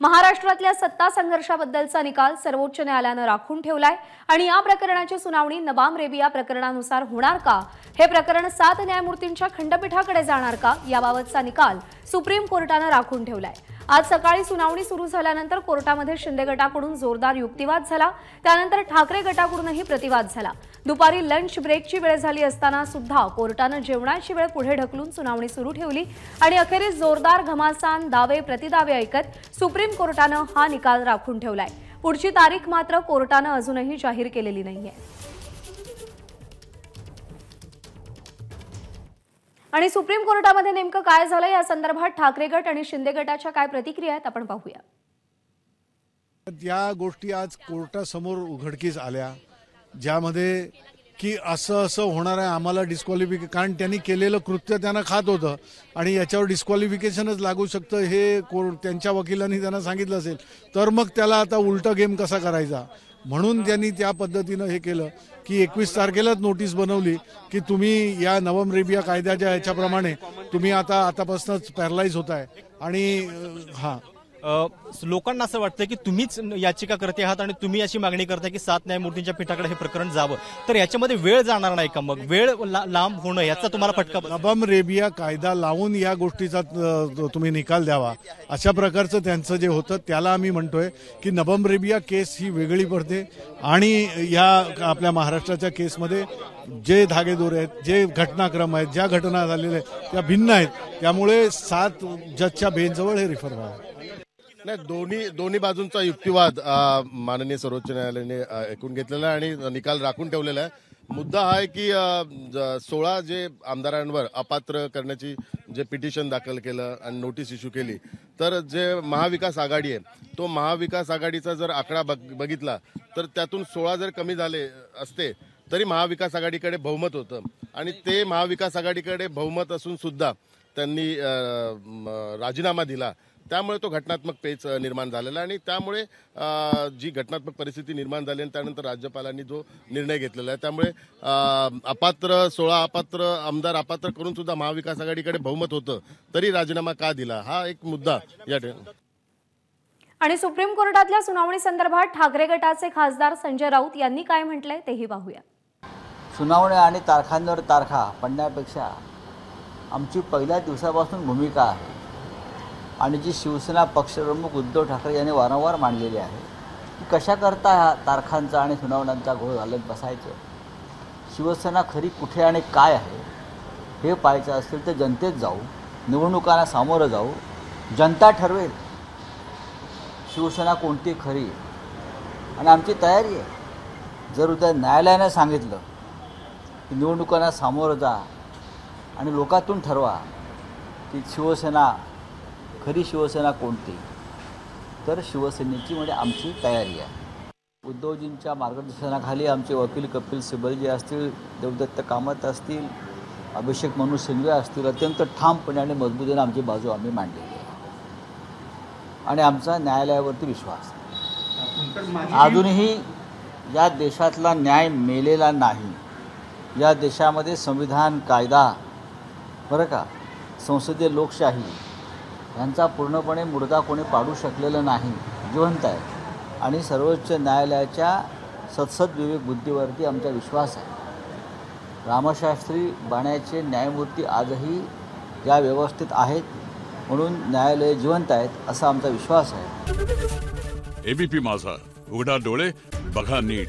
महाराष्ट्रातल्या सत्ता संघर्षाबद्दलचा निकाल सर्वोच्च न्यायालयानं राखून ठेवलाय. आणि या प्रकरणाची सुनावणी नबाम रेबिया प्रकरणानुसार होणार का? हे प्रकरण सात न्यायमूर्तींच्या खंडपीठाकडे जाणार का? याबाबतचा निकाल सुप्रीम कोर्टानं राखून ठेवलाय. आज सकाळी सुनावणी सुरू झाल्यानंतर कोर्टामध्ये शिंदे गटाकडून जोरदार युक्तिवाद झाला. त्यानंतर ठाकरे गटाकडूनही प्रतिवाद झाला. दुपारी लंच ब्रेकची वेळ झाली असताना सुद्धा कोर्टानं जेवणाची वेळ पुढे ढकलून सुनावणी सुरू ठेवली. आणि अखेरीस जोरदार घमासान दावे प्रतिदावे ऐकत सुप्रीम कोर्टानं हा निकाल राखून ठेवलाय. पुढची तारीख मात्र कोर्टानं अजूनही जाहीर केलेली नाहीये. आणि सुप्रीम कोर्टामध्ये नेमकं काय झालं या संदर्भात ठाकरे गट आणि शिंदे गटाच्या काय प्रतिक्रिया आहेत आपण पाहूया. या गोष्टी आज कोर्टासमोर उघडकीस आल्या ज्यामध्ये की असं असं होणार आहे आम्हाला डिस्क्वालिफिके कारण त्यांनी केलेलं कृत्य त्यांना खात होतं. आणि याच्यावर डिस्क्वालिफिकेशनच लागू शकतं हे कोर्ट त्यांच्या वकिलांनी त्यांना सांगितलं असेल. तर मग त्याला आता उलटा गेम कसा करायचा? म्हणून त्यांनी त्या पद्धतीनं हे केलं की एकवीस तारखेलाच नोटीस बनवली की तुम्ही या नवम रेबिया कायद्याच्या याच्याप्रमाणे तुम्ही आता आतापासूनच पॅरलाइज होत आहे आणि हां. लोकांना असं वाटतं की तुम्हीच याचिका करते आहात आणि तुम्ही अशी मागणी करताय की सात न्यायमूर्तींच्या पीठाकडे हे प्रकरण जावं. तर याच्यामध्ये वेळ जाणार नाही का मग? वेळ ला- लांब होणं याचा तुम्हाला फटका अबम नबम रेबिया कायदा लावून या गोष्टीचा तुम्ही निकाल द्यावा अशा प्रकारचं त्यांचं जे होतं त्याला आम्ही म्हणतोय की नबम रेबिया केस ही वेगळी पडते आणि या आपल्या महाराष्ट्राच्या केसमध्ये जे धागेदोरे आहेत जे घटनाक्रम आहेत ज्या घटना झालेल्या आहेत त्या भिन्न आहेत. त्यामुळे सात जजच्या बेंचजवळ हे रिफर व्हावं. नाही दोन्ही दोन्ही बाजूंचा युक्तिवाद माननीय सर्वोच्च न्यायालयाने ऐकून घेतलेला आहे आणि निकाल राखून ठेवलेला आहे. मुद्दा हा आहे की ज- सोळा जे आमदारांवर अपात्र करण्याची जे पिटिशन दाखल केलं आणि नोटीस इश्यू केली तर जे महाविकास आघाडी आहे तो महाविकास आघाडीचा जर आकडा बघ- बघितला तर त्यातून सोळा जर कमी झाले असते तरी महाविकास आघाडीकडे बहुमत होतं. आणि ते महाविकास आघाडीकडे बहुमत असून सुद्धा त्यांनी राजीनामा दिला त्यामुळे तो घटनात्मक पेच निर्माण झालेला आणि त्यामुळे जी घटनात्मक परिस्थिती निर्माण झाली आणि त्यानंतर राज्यपालांनी जो निर्णय घेतलेला आहे त्यामुळे अपात्र सोळा अपात्र आमदार अपात्र करून सुद्धा महाविकास आघाडीकडे बहुमत होतं तरी राजीनामा का दिला? हा एक मुद्दा या ठिकाणी. आणि सुप्रीम कोर्टातल्या सुनावणी संदर्भात ठाकरे गटाचे खासदार संजय राऊत यांनी काय म्हटलंय तेही पाहूया. सुनावण्या आणि तारखांवर तारखा पडण्यापेक्षा आमची पहिल्या दिवसापासून भूमिका आहे. आणि जी शिवसेना पक्षप्रमुख उद्धव ठाकरे यांनी वारंवार मांडलेली आहे की कशाकरता ह्या तारखांचा आणि सुनावण्यांचा घोळ घालत बसायचं? शिवसेना खरी कुठे आणि काय आहे? हे पाहायचं असेल तर जनतेत जाऊ निवडणुकांना सामोरं जाऊ जनता ठरवेल. शिवसेना कोणती खरी? आणि आमची तयारी आहे. जर उद्या न्यायालयानं सांगितलं की निवडणुकांना सामोरं जा आणि लोकातून ठरवा की शिवसेना खरी शिवसेना कोणती? तर शिवसेनेची म्हणजे आमची तयारी आहे. उद्धवजींच्या मार्गदर्शनाखाली आमचे वकील कपिल सिब्बलजी असतील देवदत्त कामत असतील अभिषेक मनु सिंधवे असतील अत्यंत ठामपणे आणि मजबूतीने आमची बाजू आम्ही मांडलेली आहे. आणि आमचा न्यायालयावरती विश्वास. अजूनही या देशातला न्याय मेलेला नाही. या देशामध्ये संविधान कायदा बरं का? संसदीय लोकशाही ह्यांचा पूर्णपणे मुडदा कोणी पाडू शकलेलं नाही. जिवंत आहे. आणि सर्वोच्च न्यायालयाच्या सत्सद विवेक बुद्धीवरती आमचा विश्वास आहे. रामशास्त्री बाण्याचे न्यायमूर्ती आजही या व्यवस्थेत आहेत. म्हणून न्यायालय जिवंत आहेत असा आमचा विश्वास आहे. एबीपी माझा. उघडा डोळे बघा नीट.